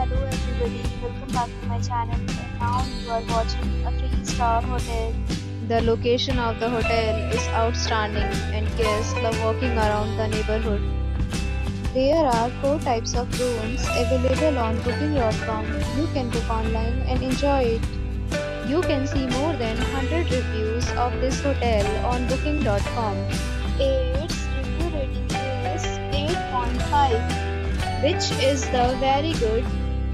Hello everybody, welcome back to my channel and now you are watching a 3-star hotel. The location of the hotel is outstanding and guests love walking around the neighborhood. There are four types of rooms available on booking.com. You can book online and enjoy it. You can see more than 100 reviews of this hotel on booking.com. Its review rating is 8.5 which is the very good.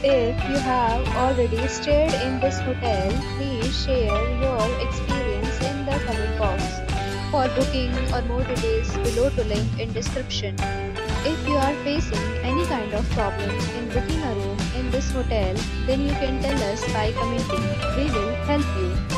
If you have already stayed in this hotel, please share your experience in the comment box. For booking or more details, below to link in description. If you are facing any kind of problem in booking a room in this hotel, then you can tell us by commenting. We will help you.